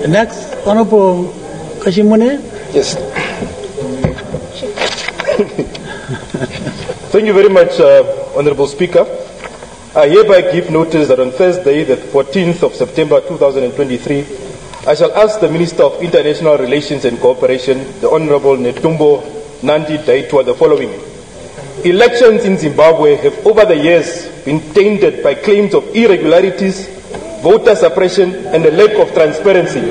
Next, Honorable Kashimune. Yes. Thank you very much, uh, Honorable Speaker. I hereby give notice that on Thursday, the 14th of September 2023, I shall ask the Minister of International Relations and Cooperation, the Honorable Netumbo Nandi-Ndaitwah, the following. Elections in Zimbabwe have over the years been tainted by claims of irregularities, voter suppression, and a lack of transparency.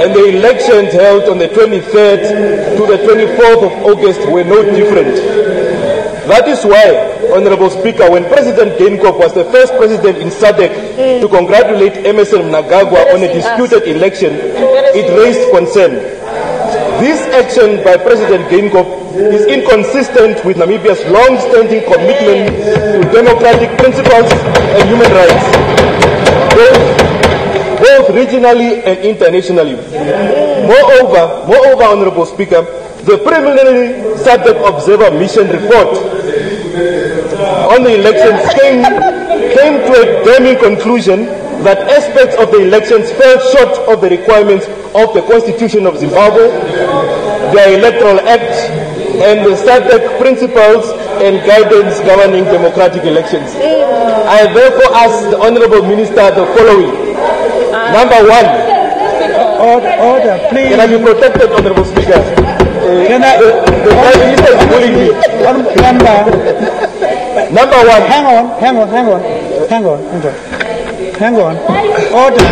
And the elections held on the 23rd to the 24th of August were no different. That is why, Honorable Speaker, when President Geingob was the first president in SADC to congratulate Emmerson Mnangagwa on a disputed election, it raised concern. This action by President Geingob is inconsistent with Namibia's long-standing commitment to democratic principles and human rights, both, both regionally and internationally. Moreover, moreover, Honorable Speaker, the preliminary SADC Observer Mission report on the elections came, came to a damning conclusion that aspects of the elections fell short of the requirements of the Constitution of Zimbabwe, the Electoral Act, and the SADC principles and guidance governing democratic elections. I therefore ask the Honorable Minister the following. Number one, Order, order, please. can I be protected, Honorable Speaker? Can I? The, the Prime Minister is bullying me. One member. Number one, Hang on, hang on, hang on, hang on, hang on. Hang on. Order,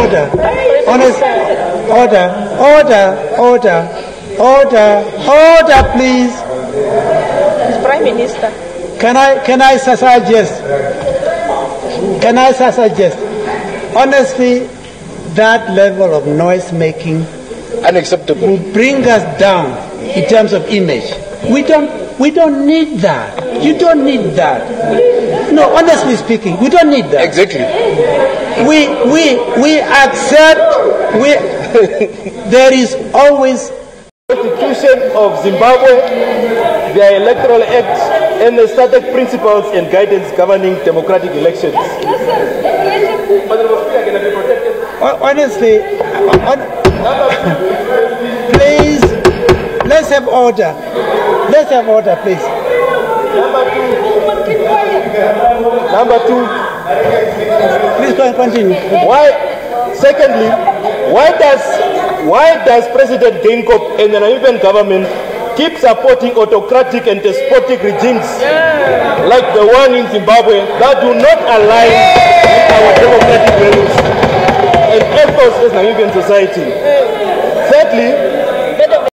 order. Honest, order, order, order, order, order, please. Prime Minister. Can I, can I suggest? Can I suggest? Honestly, that level of noise making unacceptable. will bring us down in terms of image. We don't, we don't need that. You don't need that. No, honestly speaking, we don't need that. Exactly. We, we, we accept, we, there is always Constitution of Zimbabwe, the Electoral Act, and the SADC principles and guidance governing democratic elections. Honorable Speaker, can I be protected? Hon- Honestly, hon- please, let's have order. Let's have order, please. Number two, Please go and continue. why, secondly, why does, why does President Geingob and the Namibian government keep supporting autocratic and despotic regimes like the one in Zimbabwe that do not align with our democratic values and ethos as Namibian society? Thirdly,